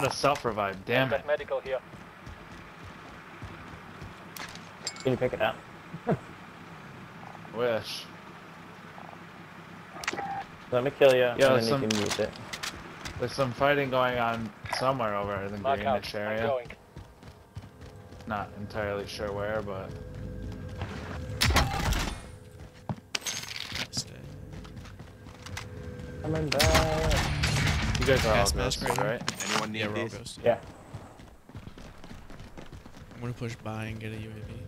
A self revive, damn it. medical here. Can you pick it up? Wish. Let me kill you, Yeah, and then some- you can use it. There's some fighting going on somewhere over in the Mark out. greenish I'm area. going. Not entirely sure where, but Coming back. you guys are all Gas mask ghosted, right here. right? Need Yeah, we're this? ghosted. Yeah. I'm gonna push by and get a UAV.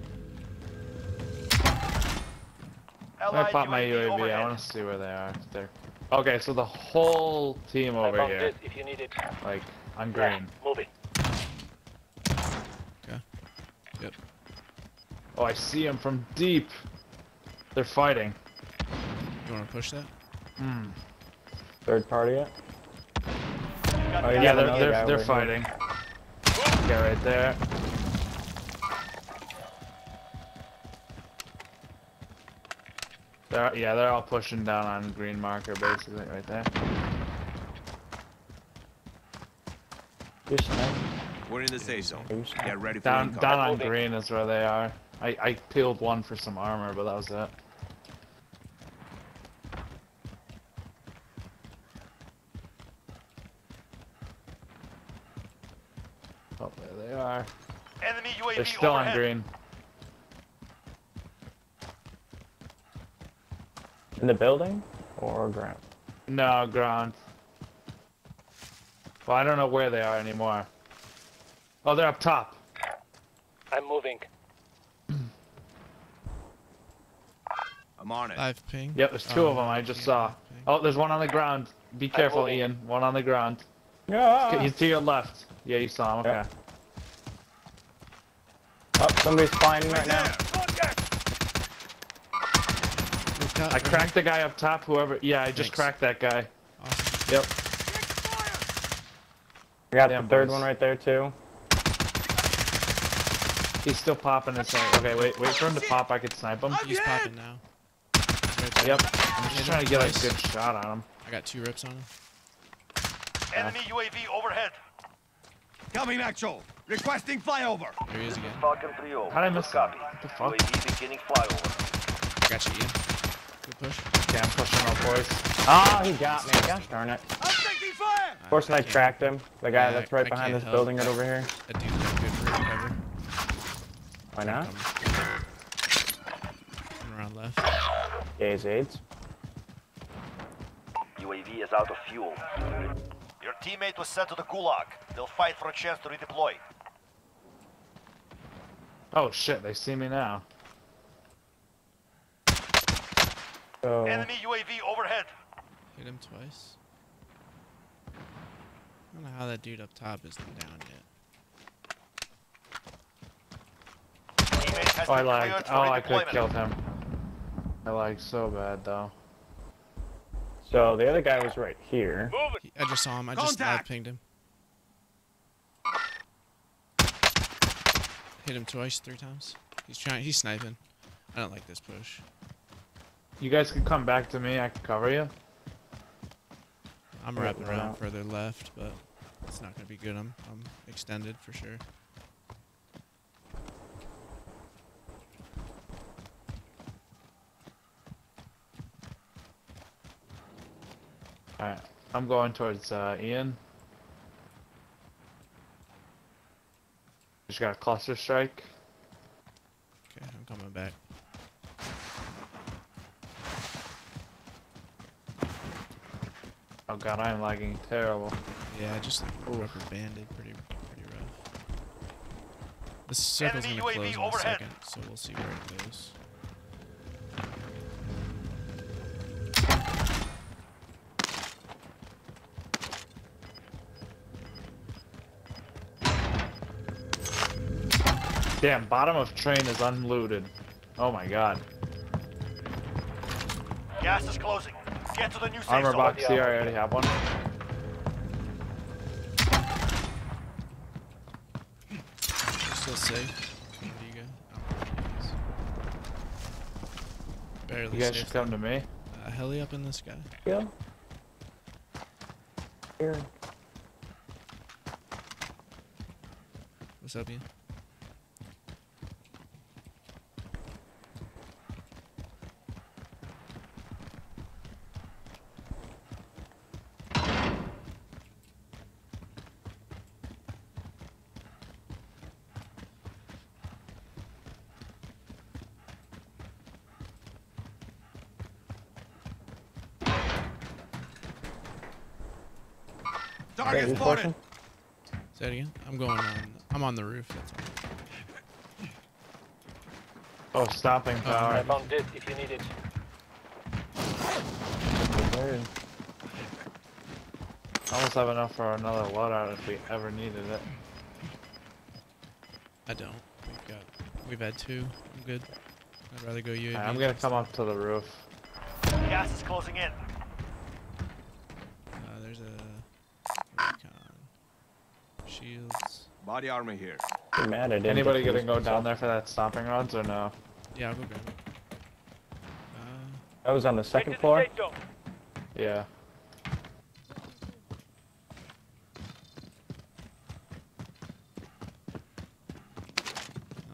I pop my UAV. I want to see where they are. They're... Okay, so the whole team over here, this if you need it. like I'm green. moving. Okay. Yep. Oh, I see them from deep. They're fighting. You wanna push that? Hmm. Third party yet? Got Oh, the yeah, Yeah, gas they're they're they're over fighting. Yeah, right there. They're, yeah, they're all pushing down on green marker, basically, right there. We're in the safe zone. Are you snipe? Get ready for Down down on green is where they are. I I peeled one for some armor, but that was it. Oh, there they are. Enemy UAV They're still on green. In the building? Or ground? No, ground. Well, I don't know where they are anymore. Oh, they're up top. I'm moving. I'm on it. Five ping. Yep, there's two Oh, of them. I just saw. ping. Oh, there's one on the ground. Be careful. Ian. One on the ground. Yeah. He's to your left. Yeah, you saw him. Okay. Yeah. Somebody's flying right now. I cracked the guy up top. Whoever. Yeah, I just Thanks. cracked that guy. Awesome. Yep. I got Damn, the third boys. one right there too. He's still popping his head. Okay, wait, wait for him to pop. I could snipe him. He's popping now. Right. Yep. I'm just trying to get a good shot on him. I got two rips on him. Enemy UAV overhead. Coming actual. Requesting flyover. There he is again. Falcon 3 over. How'd I miss Good copy. What the fuck? UAV beginning flyover. I got you, Ian. Good push. Okay, I'm pushing up, boys. Oh, he got me. Gosh darn it. I'm taking fire. Of course, I can't- tracked him. The guy Yeah, that's right I behind this help. building right over here. That dude's got good for cover. Why not? Coming. Coming around left. Yeah, he's AIDS. UAV is out of fuel. Your teammate was sent to the gulag. They'll fight for a chance to redeploy. Oh shit, they see me now. So, Enemy UAV overhead. Hit him twice. I don't know how that dude up top isn't down yet. Oh, I been lagged. cleared oh, for Oh, I could have killed him. I lagged so bad though. so the other guy was right here. He, I just saw him. I just live pinged him. Hit him twice, three times. He's trying. He's sniping. I don't like this push. You guys can come back to me. I can cover you. I'm wrapping around not? further left, but it's not gonna be good. I'm I'm extended for sure. Alright, I'm going towards uh, Ian. Just got a cluster strike. Okay, I'm coming back. Oh god, I am lagging terrible. Yeah, I just like rubber banded pretty pretty rough. The circle's Enemy gonna UAV close in a overhead. second, so we'll see where it goes. Damn, bottom of train is unlooted. Oh my god. Gas is closing. Get to the new safe Armor zone. box here, I already have one. You're still safe. You go? Oh, there he is. Barely You guys safe. should come to me. Uh, heli up in the sky. Yeah. Here. What's up, Ian? Target Okay, spotted. pushing? Say that again. I'm going on. I'm on the roof. That's all. Oh, stopping uh, power. I found it if you need it. Where? Almost have enough for another loadout if we ever needed it. I don't. We've got. We've had two. I'm good. I'd rather go UAV. Alright, I'm gonna come up to the roof. Gas is closing in. Uh, there's a recon. Shields. Body armor here. You're mad I didn't Anybody gonna go down there for that stomping rods or no? Yeah, I'll go grab it. Uh, I was on the second the floor. safe. Yeah.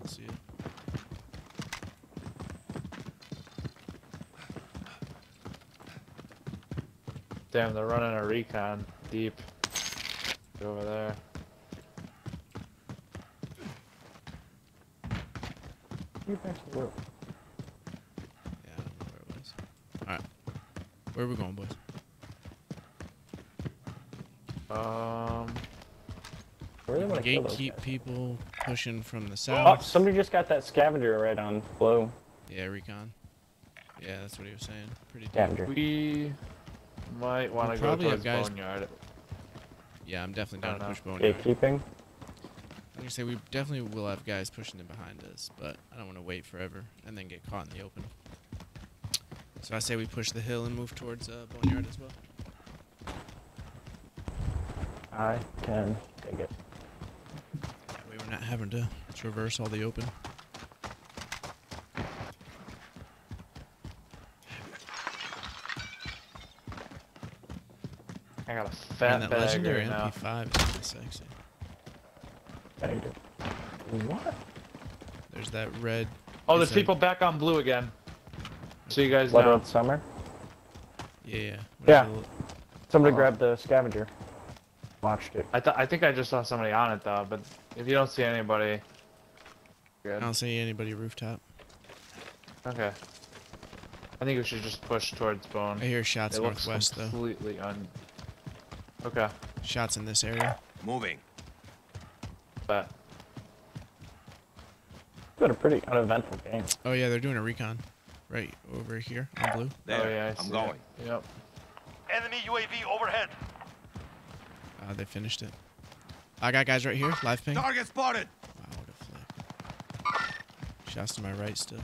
I see it. Damn, they're running a recon deep. Over there. You back to the roof. Yeah, I don't know where it was. Alright. Where are we going, boys? Um, Where do they want to kill those Gatekeep people pushing from the south. Oh, somebody just got that scavenger right on blue. Yeah, recon. Yeah, that's what he was saying. Pretty deep. Scavenger. we might want to We'll go probably towards have guys- Boneyard. Yeah, I'm definitely down to push enough. boneyard. Gatekeeping. I'm say we definitely will have guys pushing in behind us, but I don't want to wait forever and then get caught in the open. So I say we push the hill and move towards uh, boneyard as well. I can take it. That way we're not having to traverse all the open. I got a fat that bag legendary right now. MP5 is sexy. Tagged. What? There's that red. Oh, there's that- people back on blue again. So you guys Blood know. Road Summer. Yeah, yeah. Yeah. Where's the- Somebody Oh. grabbed the scavenger. Watched it. I th I think I just saw somebody on it though, but if you don't see anybody, I don't see anybody rooftop. Okay. I think we should just push towards Bone. I hear shots it looks northwest though. completely un. Okay, Shots in this area. Moving. But It's been a pretty uneventful game. Oh yeah, they're doing a recon, right over here on blue. There. oh yeah, I I'm going. It. Yep. Enemy UAV overhead. Uh, they finished it. I got guys right here. Live ping. Target spotted. what a flick. Shots to my right still.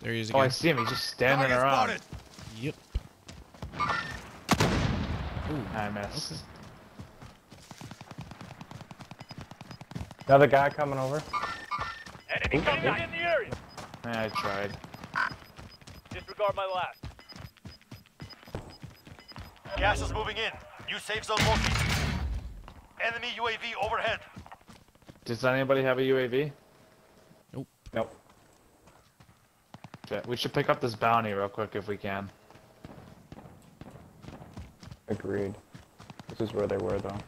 There he is Oh, I see him. He's just standing Target around. spotted. Yep. Ooh. I missed. Another guy coming over. Enemy contact in the area. Man, I tried. Disregard my last. Gas is moving in. New safe zone located. Enemy UAV overhead. Does anybody have a UAV? Nope. Shit, we should pick up this bounty real quick if we can. Agreed. This is where they were though.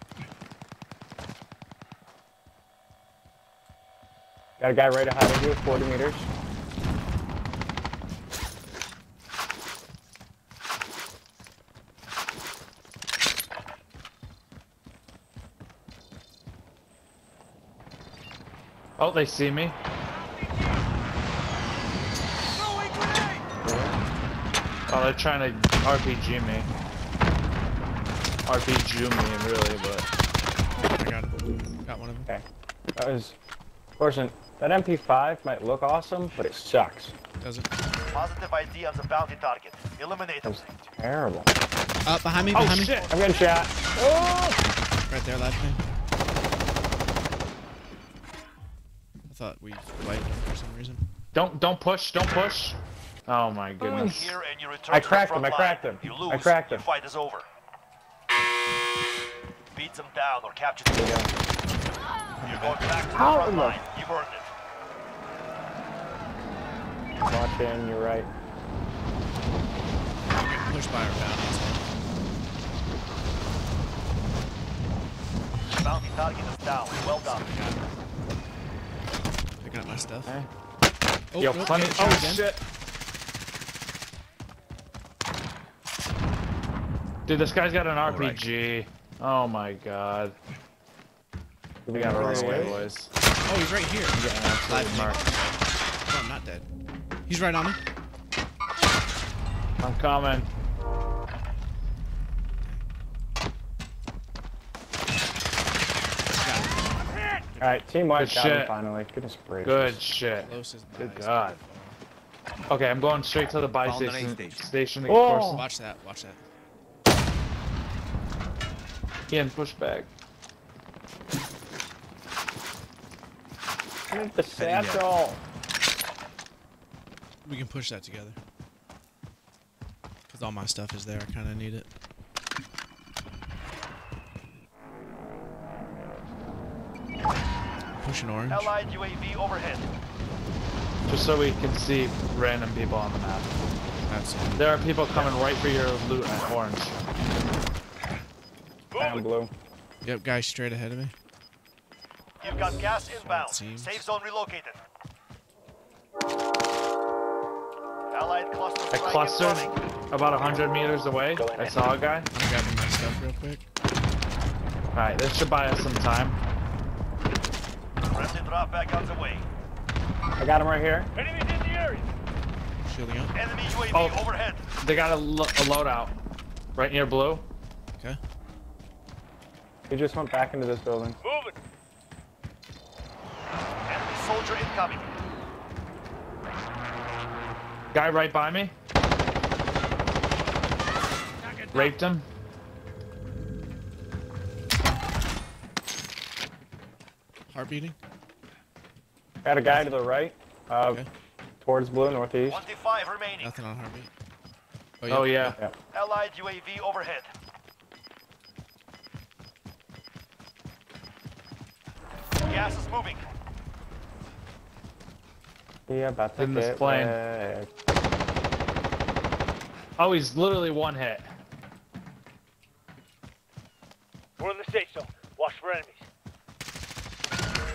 Got a guy right ahead of you, 40 meters. Oh, they see me. Oh, they're trying to RPG me. RPG me, really, but oh I got. Got one of them. Okay. That was, fortunate. That MP5 might look awesome, but it sucks. Doesn't. Positive ID on the bounty target. Eliminate That them. terrible. Uh, behind me, oh behind me. shit! I'm getting shot. Oh! Right there, live ping. I thought we wiped him for some reason. Don't don't push! Don't push! Oh my goodness! Here and you I cracked front him, I cracked him. You lose, I lose. cracked your him. fight is over. Be Beat them down or capture them. You're going back to the How front line. You've earned it. Watch in, you're right. We're getting pushed by our bounties. Bounty target is down. Well done. Picking up my stuff. Eh. Oh, Yo, nope, plenty. Oh again. shit. Dude, this guy's got an RPG. Oh my god. We gotta run away, boys. Oh, he's right here. Getting absolutely Live marked. Oh, I'm not dead. He's right on me. I'm coming. Alright, team white Good got him shit. finally. Goodness gracious. Good shit. Close is Good god. Okay, I'm going straight to the buy station. aid station. Station to get Oh. Watch that. Watch that. Ian, push back. Look at the satchel. We can push that together. Cause all my stuff is there. I kind of need it. Pushing orange. Allied UAV overhead. Just so we can see random people on the map. Absolutely. There are people coming right for your loot at orange. Down blue. Yep, guy straight ahead of me. You've got gas inbound. Safe zone relocated. Allied cluster A cluster incoming. about 100 meters away. I saw a guy. I'm grabbing my stuff real quick. Alright, this should buy us some time. Friendly drop back on the way. I got him right here. Enemies in the area. Shielding up. Enemy UAV Oh. overhead. They got a, lo a loadout. Right near blue. Okay. He just went back into this building. Moving. Enemy soldier incoming. Guy right by me. Raped him. Heart beating. Got a guy to the right. Uh, Okay. towards blue, northeast. 25 remaining. Nothing on heartbeat. Oh yeah. Yeah. Allied UAV overhead. Gas is moving. Yeah, about to In this get plane. wrecked. Oh, he's literally one hit. We're in the safe zone. Watch for enemies.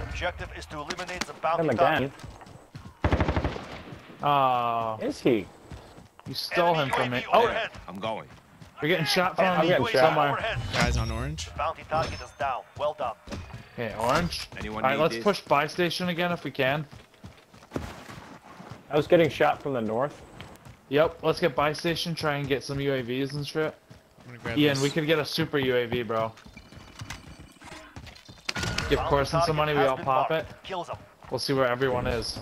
Objective is to eliminate the Him bounty again. target. Oh, Is he? you stole him from me. Oh, overhead. I'm going. we're getting shot from I'm getting shot. somewhere. overhead. Guys on orange. Bounty target is down. Well done. Okay, orange. Anyone All right, need let's this? push buy station again if we can. I was getting shot from the north. Yep, let's get buy station. Try and get some UAVs and shit. I'm gonna grab Ian, this. we could get a super UAV, bro. Give Bounty Corson some money, we all been pop it. Kills them. We'll see where everyone is.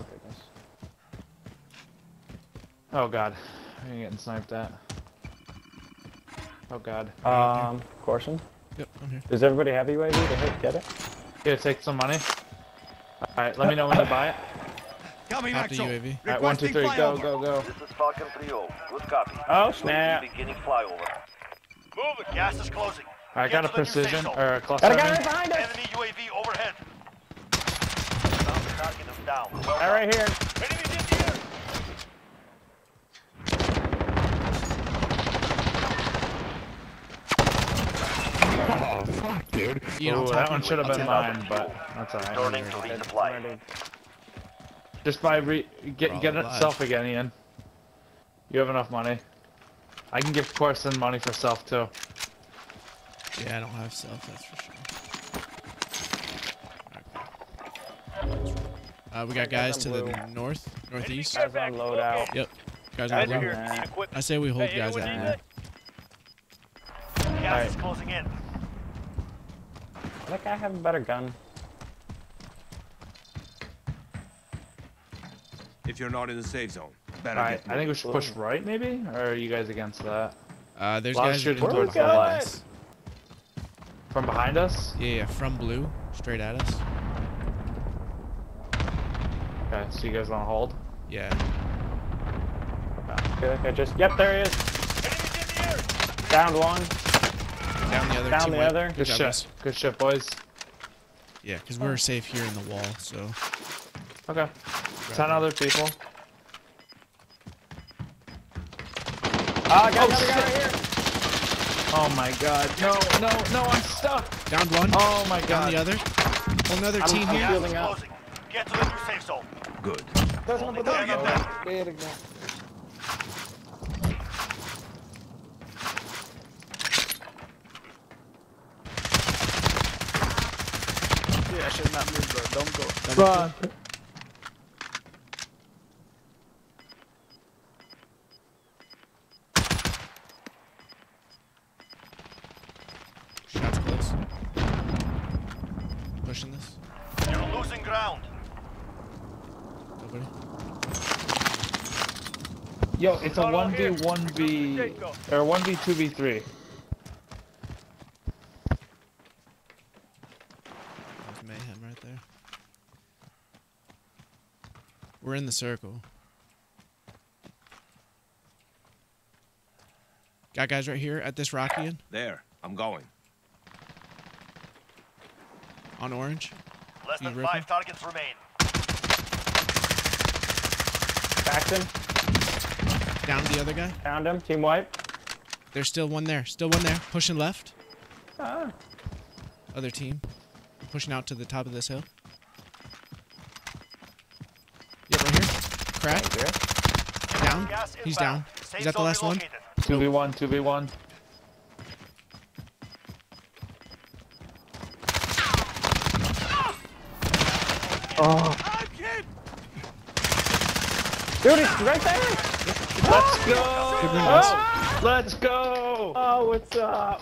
Oh god, I'm getting sniped at. Oh god. Um, Corson. Yep, I'm here. Does everybody have UAV to hit? Get it? Here, take some money. Alright, let me know when to buy it. Coming, Pop the Maxo. UAV. Alright, one, two, three, go, go, go. This is Falcon 3-0. Good copy. Oh snap! Beginning flyover. Move Moving. Gas is closing. I Get got a to the new safe precision or a cluster. Got a guy right behind us! Enemy UAV overhead. Bounty target is down. Well Guy right here. Enemies in the area. Ian, I'll Ooh, that one should have been mine, but that's Returning alright. to resupply. Ready. Just buy re get We're get all it alive. self again, Ian. You have enough money. I can give Corson money for self too. Yeah, I don't have self, that's for sure. Uh, we got guys to the blue. north, northeast. Guys on loadout. Yep. Guys on Guys blue. are here. Nah. Need equipment. I say we hold Hey, guys out. at need blue. is closing in. That guy have a better gun. If you're not in the safe zone, better Alright, get I think we should push right maybe? Or are you guys against that? Uh, there's guys shooting in towards the front of left. us. From behind us? Yeah, yeah, from blue, straight at us. Okay, so you guys wanna hold? Yeah. Okay, okay, just yep, there he is. Enemies in the area. Downed one. Down the other. Down the wipe. other. Good job, shit. guys. Good shit, boys. Yeah, because we're safe here in the wall, so. Okay. Ten other people. Ah, got Oh, another guy right here. Oh my god. No, no, no, I'm stuck. Down one. Oh my god. Down god. the other. Another I'm- team I'm here. healing up. Closing. Get to the new safe zone. Good. Only target them. Run. Shots close. Pushing this. You're losing ground. Nobody. Yo, it's a Not all 1v, here. 1v, Safe or 1v, 2v3. There's mayhem right there. We're in the circle. Got guys right here at this Rockian There. I'm going. on orange. Less than five targets remain. Backed him. Down the other guy. Found him. Team wipe. There's still one there. Still one there. Pushing left. Ah. Other team. Pushing out to the top of this hill. Yep, right here. Crack. Down. Gas He's down. Safe Is that the last one? 2v1, 2v1. Oh. Dude, it's right there. Let's go! Let's go! oh what's up?